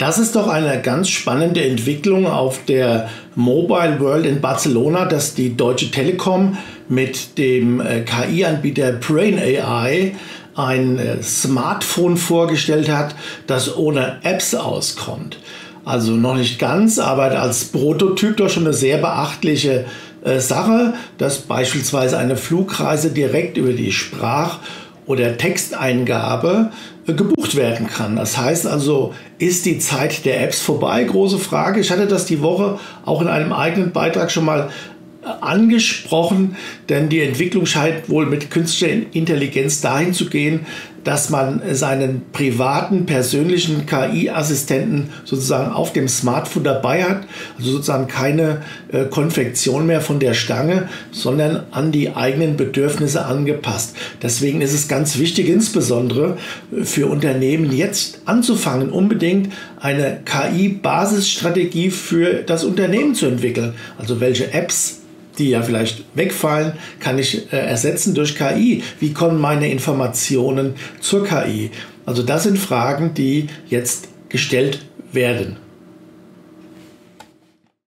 Das ist doch eine ganz spannende Entwicklung auf der Mobile World in Barcelona, dass die Deutsche Telekom mit dem äh, KI-Anbieter Brain AI ein äh, Smartphone vorgestellt hat, das ohne Apps auskommt. Also noch nicht ganz, aber als Prototyp doch schon eine sehr beachtliche äh, Sache, dass beispielsweise eine Flugreise direkt über die Sprach- oder Texteingabe äh, gebucht werden kann. Das heißt also, ist die Zeit der Apps vorbei? Große Frage. Ich hatte das die Woche auch in einem eigenen Beitrag schon mal angesprochen, denn die Entwicklung scheint wohl mit künstlicher Intelligenz dahin zu gehen, dass man seinen privaten, persönlichen KI-Assistenten sozusagen auf dem Smartphone dabei hat. Also sozusagen keine äh, Konfektion mehr von der Stange, sondern an die eigenen Bedürfnisse angepasst. Deswegen ist es ganz wichtig, insbesondere für Unternehmen jetzt anzufangen, unbedingt eine KI-Basisstrategie für das Unternehmen zu entwickeln. Also welche Apps die ja vielleicht wegfallen, kann ich äh, ersetzen durch KI. Wie kommen meine Informationen zur KI? Also das sind Fragen, die jetzt gestellt werden.